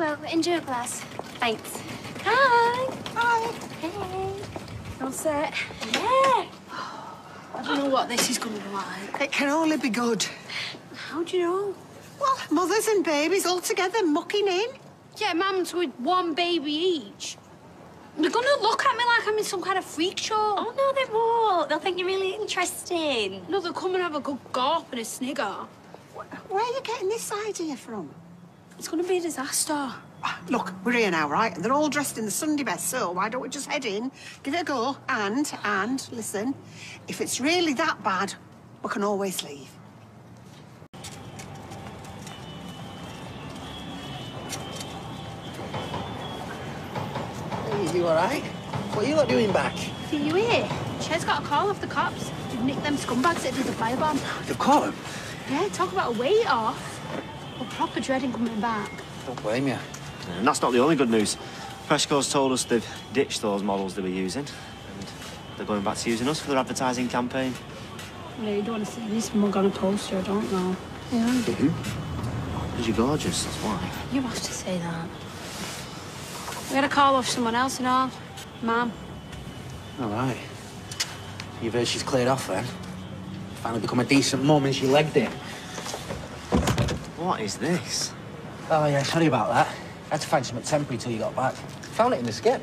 well. Enjoy your class. Thanks. Hi. Hi. Hey. All set? Yeah. I don't know what this is going to be like. It can only be good. How do you know? Well, mothers and babies all together mucking in. Yeah, Mum's with one baby each. They're going to look at me like I'm in some kind of freak show. Oh, no, they won't. They'll think you're really interesting. No, they'll come and have a good gawp and a snigger. Where are you getting this idea from? It's going to be a disaster. Ah, Look, we're here now, right? And they're all dressed in the Sunday best, so why don't we just head in, give it a go, and, and, listen, if it's really that bad, we can always leave. Hey, you all right? What are you lot doing back? See you here. Chez got a call off the cops. They've nicked them scumbags that did the firebomb. You've caught him? Yeah, talk about a weight off. We're proper dreading coming back. Don't blame you. And that's not the only good news. Freshco's told us they've ditched those models they were using, and they're going back to using us for their advertising campaign. Yeah, you don't want to see this mug on a poster, I don't know. Yeah, I do. Because you're gorgeous, that's why. You have to say that. We got a call off someone else and all. Mum. All right. You've heard she's cleared off then? Finally become a decent mum and she legged it. What is this? Oh, yeah, sorry about that. I had to find something temporary till you got back. Found it in the skip.